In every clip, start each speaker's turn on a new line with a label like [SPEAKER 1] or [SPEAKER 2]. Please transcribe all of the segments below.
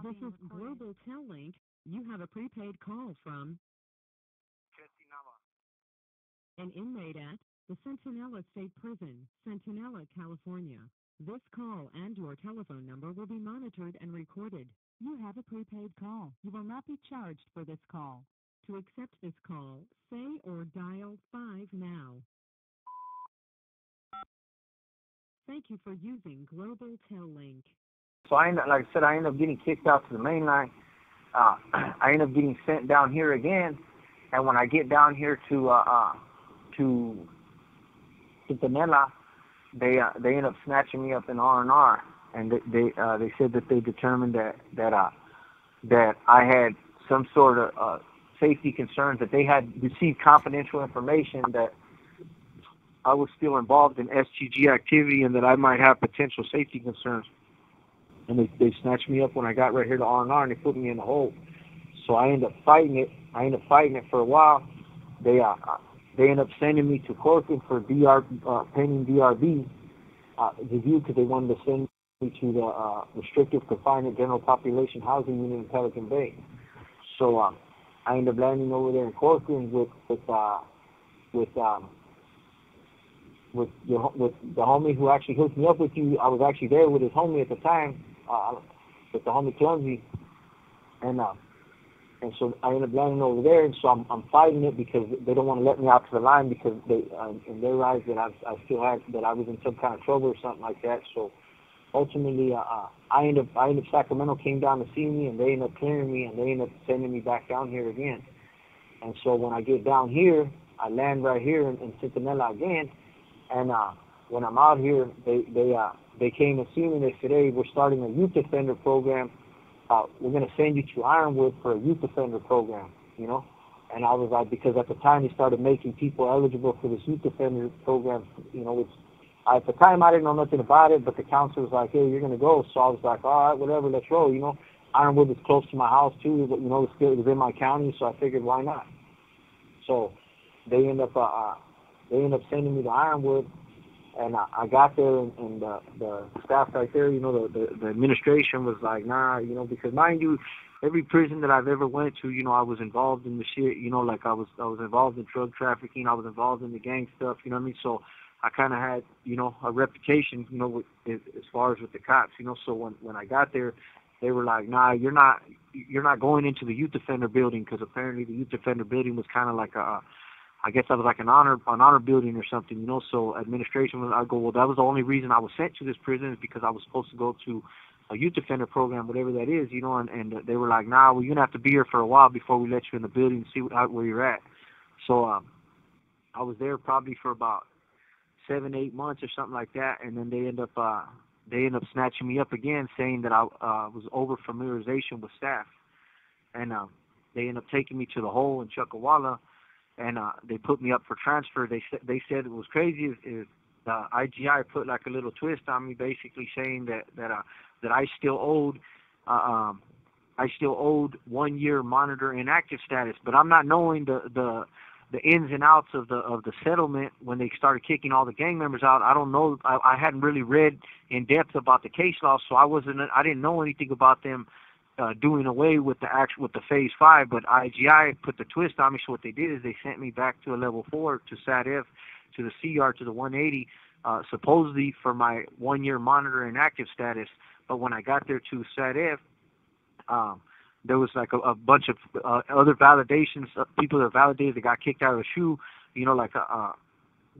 [SPEAKER 1] This is Global Tel Link. You have a prepaid call from an inmate at the Centinela State Prison, Centinela, California. This call and your telephone number will be monitored and recorded. You have a prepaid call. You will not be charged for this call. To accept this call, say or dial 5 now. Thank you for using Global Tel Link.
[SPEAKER 2] So I end up, like I said, I end up getting kicked out to the main line. Uh, I end up getting sent down here again, and when I get down here to uh, uh, to Centinela, they uh, they end up snatching me up in R and R, and they they, uh, they said that they determined that that uh, that I had some sort of uh, safety concerns that they had received confidential information that I was still involved in STG activity and that I might have potential safety concerns. And they, they snatched me up when I got right here to R&R and they put me in the hole. So I ended up fighting it. I ended up fighting it for a while. They uh, they ended up sending me to Corcoran for DR, uh, pending DRB uh, review because they wanted to send me to the uh, restrictive confinement general population housing unit in Pelican Bay. So um, I ended up landing over there in Corcoran with with uh, with um, with the with the homie who actually hooked me up with you. I was actually there with his homie at the time, uh, with the homie Clumsy, and uh, and so I ended up landing over there, and so I'm I'm fighting it because they don't want to let me out to the line because they uh, in their eyes that I I still had that I was in some kind of trouble or something like that. So ultimately, uh, uh, I ended up I ended up Sacramento came down to see me, and they ended up clearing me, and they ended up sending me back down here again. And so when I get down here, I land right here in, in Centinela again and uh, when I'm out here, they they uh, they came and see me. They said, "Hey, we're starting a youth offender program. Uh, we're going to send you to Ironwood for a youth offender program." You know, and I was like, because at the time they started making people eligible for this youth offender program. You know, which at the time I didn't know nothing about it, but the counselor was like, "Hey, you're going to go." So I was like, "All right, whatever, let's roll." You know, Ironwood is close to my house too. But you know, it's still within my county, so I figured, why not? So they end up. Uh, uh, they ended up sending me to Ironwood, and I, I got there, and, and the, the staff right there, you know, the, the the administration was like, nah, you know, because mind you, every prison that I've ever went to, you know, I was involved in the shit, you know, like I was I was involved in drug trafficking, I was involved in the gang stuff, you know what I mean? So I kind of had, you know, a reputation, you know, with, as far as with the cops, you know. So when when I got there, they were like, nah, you're not you're not going into the youth offender building because apparently the youth offender building was kind of like a I guess that was like an honor an honor building or something, you know. So administration was I go, well that was the only reason I was sent to this prison is because I was supposed to go to a youth defender program, whatever that is, you know, and, and they were like, nah, well you're gonna have to be here for a while before we let you in the building and see what, where you're at. So um I was there probably for about seven, eight months or something like that and then they end up uh they end up snatching me up again saying that I uh was over familiarization with staff. And uh, they end up taking me to the hole in Chuckawalla and uh, they put me up for transfer. They said they said it was crazy is, is the IGI put like a little twist on me, basically saying that that uh, that I still owed uh, um, I still owed one year monitor inactive status, but I'm not knowing the the the ins and outs of the of the settlement when they started kicking all the gang members out. I don't know. I, I hadn't really read in depth about the case law, so I wasn't. I didn't know anything about them uh, doing away with the actual with the phase five, but IGI put the twist on me. So what they did is they sent me back to a level four to SATF, to the CR to the 180, uh, supposedly for my one year monitor and active status. But when I got there to SATF, um, there was like a, a bunch of uh, other validations, uh, people that validated that got kicked out of the shoe. You know, like uh, uh,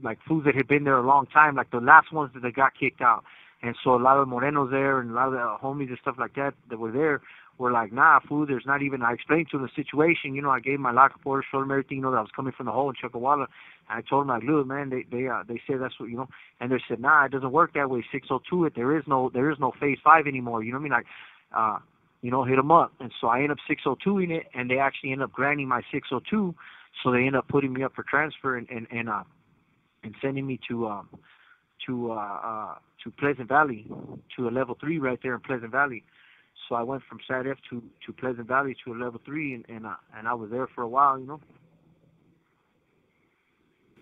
[SPEAKER 2] like fools that had been there a long time, like the last ones that they got kicked out. And so a lot of Morenos there and a lot of the homies and stuff like that that were there were like, nah, fool, there's not even, I explained to them the situation, you know, I gave my lockup order, showed them everything, you know, that I was coming from the hole in Chuckawalla, and I told them, like, look, man, they, they, uh, they say that's what, you know, and they said, nah, it doesn't work that way, 602 it, there is no, there is no phase five anymore, you know what I mean, like, uh, you know, hit them up, and so I end up 602ing it, and they actually end up granting my 602, so they end up putting me up for transfer and, and, and, uh, and sending me to, um, to, uh, uh, to Pleasant Valley, to a level three right there in Pleasant Valley, so I went from SATF to to Pleasant Valley to a level three, and and, uh, and I was there for a while, you know.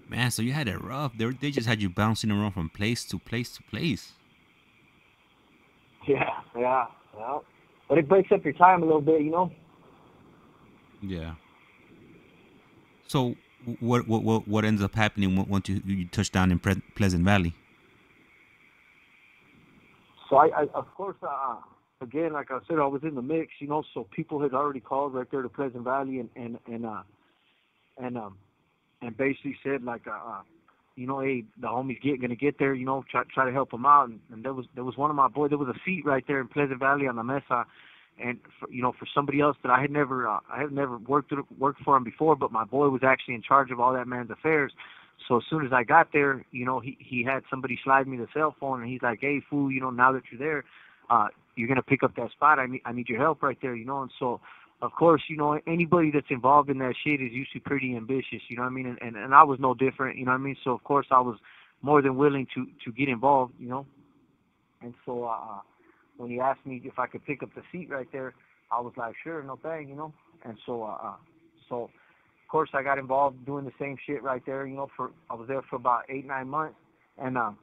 [SPEAKER 3] Man, so you had it rough. They they just had you bouncing around from place to place to place.
[SPEAKER 2] Yeah, yeah, yeah. but it breaks up your time a little bit, you know.
[SPEAKER 3] Yeah. So what what what what ends up happening on- once you you touch down in Pleasant Valley?
[SPEAKER 2] So I, I of course, uh, again, like I said, I was in the mix, you know. So people had already called right there to Pleasant Valley and and and uh and um and basically said like uh, uh you know, hey, the homies get gonna get there, you know, try try to help them out. And, and there was there was one of my boys. There was a seat right there in Pleasant Valley on the mesa, and for, you know, for somebody else that I had never uh, I had never worked worked for him before, but my boy was actually in charge of all that man's affairs. So as soon as I got there, you know, he he had somebody slide me the cell phone, and he's like, "Hey, fool, you know, now that you're there, uh, you're gonna pick up that spot. I need I need your help right there, you know." And so, of course, you know, anybody that's involved in that shit is usually pretty ambitious, you know what I mean? And and, and I was no different, you know what I mean? So of course I was more than willing to to get involved, you know. And so uh, when he asked me if I could pick up the seat right there, I was like, sure, no thing, you know. And so uh, uh so course I got involved doing the same shit right there, you know. For I was there for about eight nine months, and um,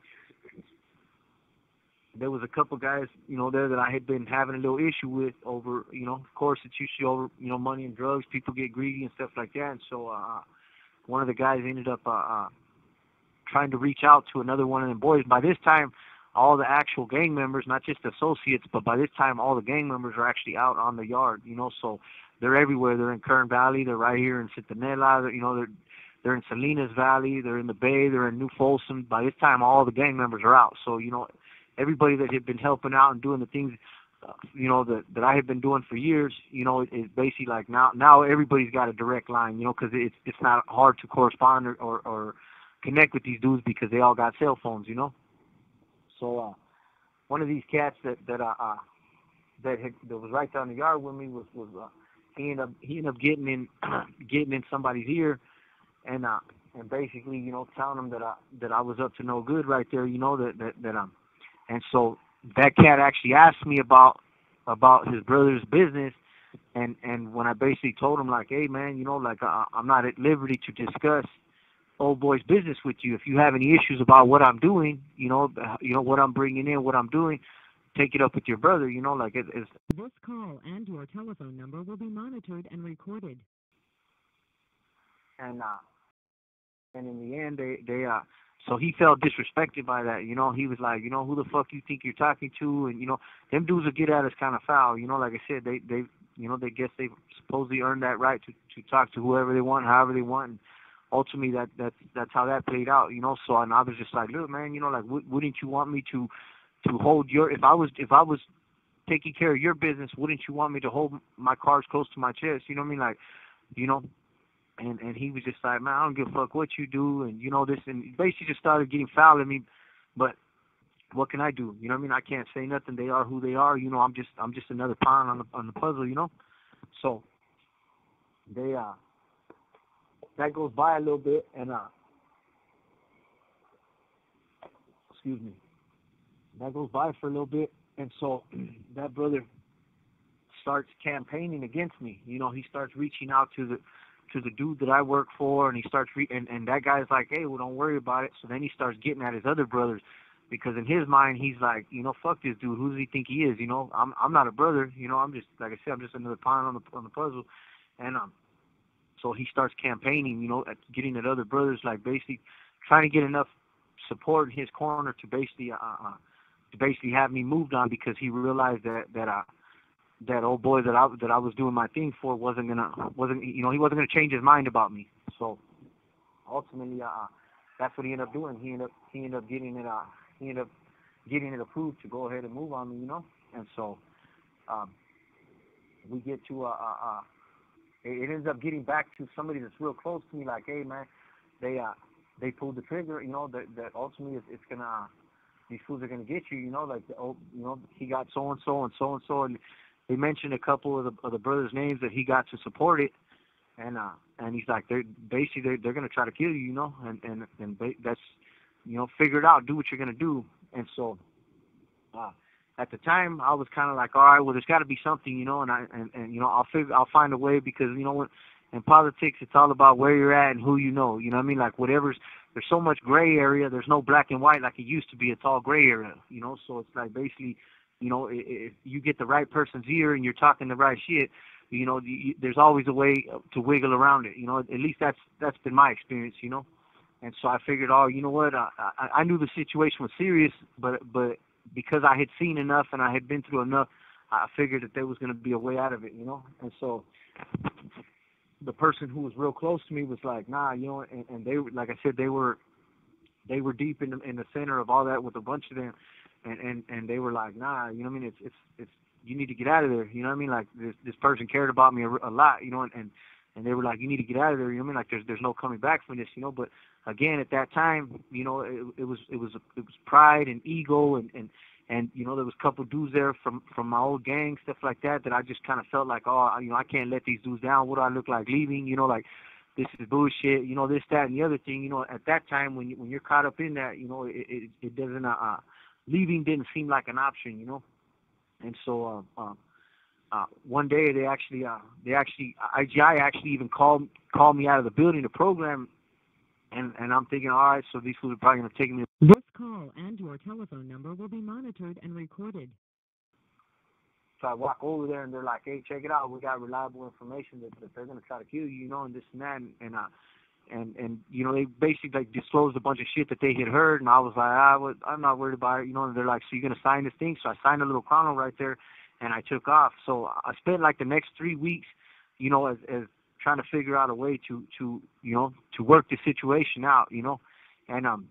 [SPEAKER 2] there was a couple guys, you know, there that I had been having a little issue with over, you know, of course it's usually over, you know, money and drugs. People get greedy and stuff like that. And so uh, one of the guys ended up uh, uh, trying to reach out to another one of them boys. By this time, all the actual gang members, not just associates, but by this time, all the gang members are actually out on the yard, you know. So they're everywhere. They're in Kern Valley. They're right here in Centinela. They're, you know, they're they're in Salinas Valley. They're in the Bay. They're in New Folsom. By this time, all the gang members are out. So you know, everybody that had been helping out and doing the things, uh, you know, that that I had been doing for years, you know, it, it's basically like now now everybody's got a direct line, you know, because it's it's not hard to correspond or, or or connect with these dudes because they all got cell phones, you know. So uh, one of these cats that that uh, uh that had, that was right down the yard with me was was uh, he ended up he ended up getting in getting in somebody's ear and uh and basically you know telling him that I that I was up to no good right there, you know that that that um and so that cat actually asked me about about his brother's business and and when I basically told him like, hey man, you know, like I, I'm not at liberty to discuss old boy's business with you. If you have any issues about what I'm doing, you know, you know what I'm bringing in, what I'm doing, take it up with your brother. You know, like it, it's
[SPEAKER 1] This call and your telephone number will be monitored and recorded.
[SPEAKER 2] and uh and in the end they they uh so he felt disrespected by that you know he was like you know who the fuck you think you're talking to and you know them dudes will get at us kind of foul you know like i said they they you know they guess they supposedly earned that right to to talk to whoever they want however they want and ultimately that that's that's how that played out you know so and i was just like look man you know like w- wouldn't you want me to to hold your if i was if i was taking care of your business wouldn't you want me to hold my cards close to my chest you know what i mean like you know and and he was just like, man, I don't give a fuck what you do, and you know this, and basically just started getting foul at me. But what can I do? You know what I mean? I can't say nothing. They are who they are. You know, I'm just I'm just another pawn on the on the puzzle. You know, so they uh that goes by a little bit, and uh excuse me, that goes by for a little bit, and so that brother starts campaigning against me. You know, he starts reaching out to the to the dude that I work for, and he starts re- and and that guy's like, hey, well, don't worry about it. So then he starts getting at his other brothers, because in his mind he's like, you know, fuck this dude. Who does he think he is? You know, I'm I'm not a brother. You know, I'm just like I said, I'm just another pawn on the on the puzzle, and um, so he starts campaigning. You know, at getting at other brothers, like basically trying to get enough support in his corner to basically uh, uh to basically have me moved on because he realized that that uh that old boy that I that I was doing my thing for wasn't gonna wasn't you know he wasn't gonna change his mind about me. So ultimately, uh, that's what he ended up doing. He ended up he ended up getting it uh he ended up getting it approved to go ahead and move on me, you know. And so um, we get to uh, uh, uh it, it ends up getting back to somebody that's real close to me, like, hey man, they uh they pulled the trigger, you know, that that ultimately it's, it's gonna these fools are gonna get you, you know, like oh you know he got so and so and so and so and they mentioned a couple of the of the brothers' names that he got to support it, and uh and he's like they're basically they're, they're gonna try to kill you, you know, and and and that's you know figure it out, do what you're gonna do, and so uh at the time I was kind of like all right, well there's got to be something, you know, and I and and you know I'll figure I'll find a way because you know what in politics it's all about where you're at and who you know, you know what I mean, like whatever's there's so much gray area, there's no black and white like it used to be, it's all gray area, you know, so it's like basically you know, if you get the right person's ear and you're talking the right shit, you know, there's always a way to wiggle around it. You know, at least that's that's been my experience. You know, and so I figured, oh, you know what? I I, I knew the situation was serious, but but because I had seen enough and I had been through enough, I figured that there was going to be a way out of it. You know, and so the person who was real close to me was like, nah, you know, and, and they were like I said, they were they were deep in the, in the center of all that with a bunch of them, and and and they were like, nah, you know, what I mean, it's it's it's you need to get out of there. You know what I mean? Like this this person cared about me a, a lot. You know, and, and and they were like, you need to get out of there. You know what I mean? Like there's there's no coming back from this. You know, but again, at that time, you know, it, it was it was it was pride and ego and and and you know there was a couple dudes there from from my old gang stuff like that that I just kind of felt like oh you know I can't let these dudes down. What do I look like leaving? You know like this is bullshit you know this that and the other thing. You know at that time when you, when you're caught up in that you know it it, it doesn't uh, uh leaving didn't seem like an option you know? And so uh, uh, uh, one day they actually uh, they actually IGI actually even called called me out of the building the program and and I'm thinking all right so these fools are probably gonna take me
[SPEAKER 1] call and your telephone number will be monitored and recorded.
[SPEAKER 2] So I walk over there and they're like hey check it out. We got reliable information that, that they're gonna try to kill you you know and this and that. And, and uh and and you know they basically like disclosed a bunch of shit that they had heard. And I was like I was I'm not worried about it you know and they're like so you're gonna sign this thing? So I signed a little chrono right there and I took off. So I spent like the next three weeks you know as as trying to figure out a way to to you know to work the situation out you know. And um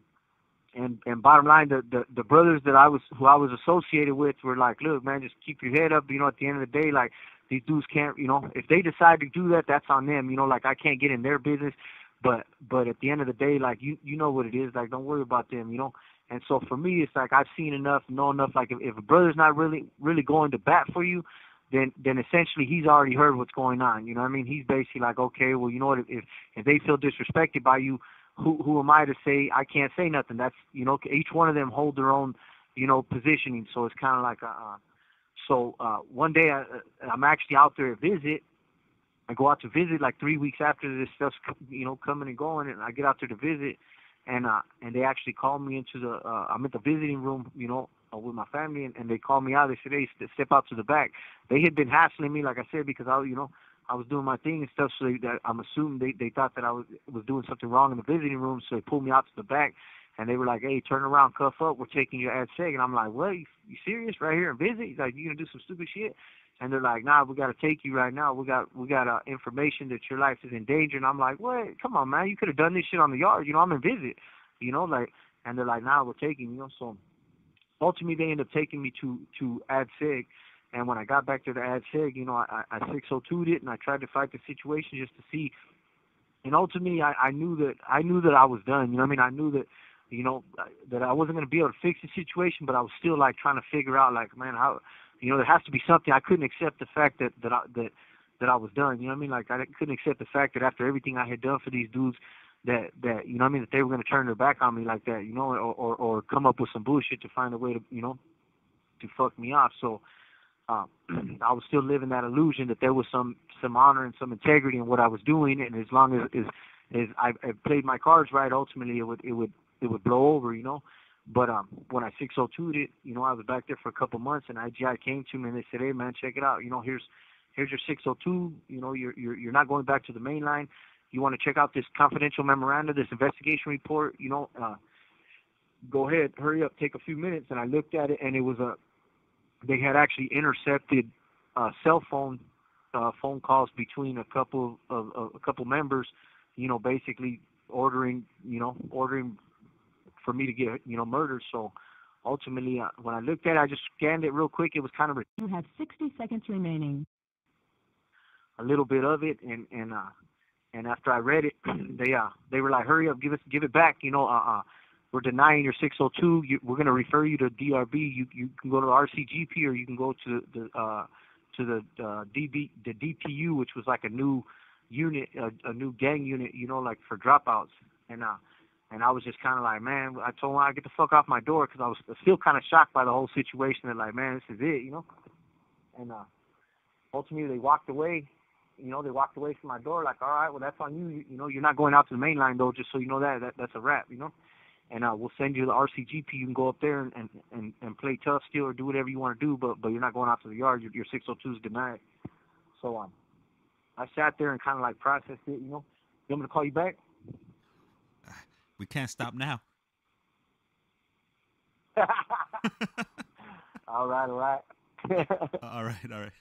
[SPEAKER 2] and and bottom line the, the the brothers that I was who I was associated with were like look man just keep your head up you know at the end of the day like these dudes can't you know if they decide to do that that's on them you know like I can't get in their business but but at the end of the day, like you you know what it is. Like don't worry about them, you know. And so for me, it's like I've seen enough, know enough. Like if, if a brother's not really really going to bat for you, then then essentially he's already heard what's going on. You know what I mean? He's basically like, okay, well, you know what? If if they feel disrespected by you, who who am I to say I can't say nothing? That's you know, each one of them hold their own, you know, positioning. So it's kind of like a. Uh, so uh, one day I, I'm actually out there to visit, I go out to visit like three weeks after this stuff's you know coming and going, and I get out there to visit, and uh and they actually call me into the uh, I'm at the visiting room, you know, uh, with my family, and, and they call me out. They said, "Hey, step out to the back." They had been hassling me, like I said, because I you know I was doing my thing and stuff. So they, that I'm assuming they they thought that I was was doing something wrong in the visiting room, so they pulled me out to the back. And they were like, "Hey, turn around, cuff up. We're taking your ad seg." And I'm like, "What? You, you serious? Right here in visit? He's like, you gonna do some stupid shit?" and they're like, "Nah, we got to take you right now. We got we got uh, information that your life is in danger." And I'm like, "What? Come on, man. You could have done this shit on the yard. You know, I'm in visit. You know, like." And they're like, "Nah, we're taking you." Know, so ultimately, they end up taking me to to Ad Seg. And when I got back to the Ad Seg, you know, I, I 602'd it and I tried to fight the situation just to see. And ultimately, I, I knew that I knew that I was done. You know, what I mean, I knew that you know that I wasn't going to be able to fix the situation, but I was still like trying to figure out, like, man, how you know, there has to be something. I couldn't accept the fact that that I, that that I was done. You know what I mean? Like I couldn't accept the fact that after everything I had done for these dudes, that that you know what I mean that they were going to turn their back on me like that. You know, or, or or come up with some bullshit to find a way to you know to fuck me off. So. Um, I was still living that illusion that there was some some honor and some integrity in what I was doing, and as long as as, as I, I played my cards right, ultimately it would it would it would blow over, you know. But um, when I 602'd it, you know, I was back there for a couple months, and IGI came to me and they said, "Hey, man, check it out. You know, here's here's your 602. You know, you're you're you're not going back to the main line. You want to check out this confidential memoranda, this investigation report. You know, uh, go ahead, hurry up, take a few minutes." And I looked at it, and it was a they had actually intercepted uh, cell phone uh, phone calls between a couple of, of a couple members. You know, basically ordering, you know, ordering for me to get you know murdered. So ultimately, uh, when I looked at it, I just scanned it real quick. It was kind of
[SPEAKER 1] you have 60 seconds remaining.
[SPEAKER 2] A little bit of it, and and uh, and after I read it, they uh they were like, hurry up, give us give it back. You know, uh, uh we're denying your 602. You, we're going to refer you to DRB. You you can go to the RCGP or you can go to the uh to the uh, DB the DPU, which was like a new unit, a, a new gang unit. You know, like for dropouts. And uh and I was just kind of like, man, I told him I get the fuck off my door because I was still kind of shocked by the whole situation. And like, man, this is it, you know. And uh, ultimately, they walked away. You know, they walked away from my door. Like, all right, well, that's on you. You, you know, you're not going out to the main line though, just so you know that, that that's a wrap. You know. And uh, we'll send you the RCGP. You can go up there and and and, and play tough still or do whatever you want to do, but but you're not going out to the yard. Your, your 602 is denied. So um, I sat there and kind of like processed it. You know, you want me to call you back?
[SPEAKER 3] We can't stop now.
[SPEAKER 2] all right, all right.
[SPEAKER 3] all right, all right.